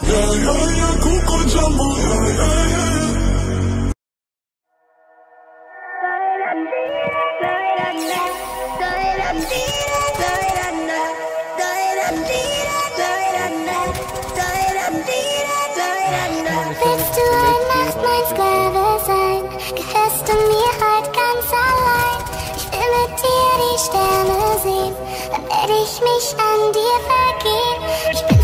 Ja, ja, ja, Coco Jumbo, ja, ja, ja. Willst du ein Nacht mein Sklave sein? Gehörst du mir heute ganz allein? Ich will mit dir die Sterne sehen, werde ich mich an dir verlieren.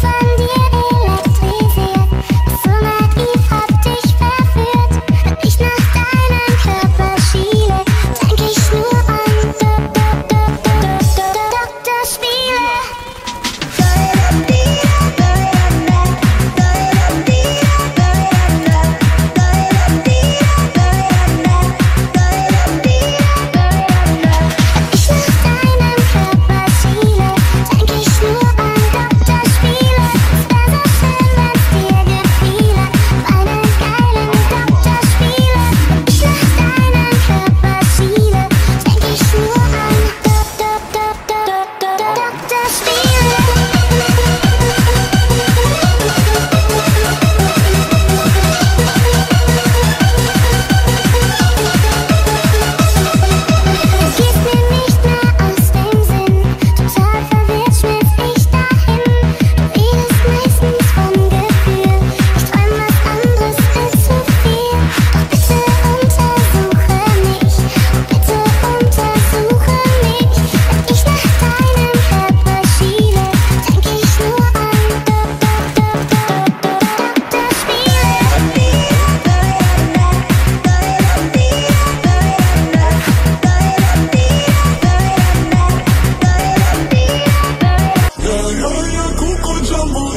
Yo, yo, a Cuco Jumbo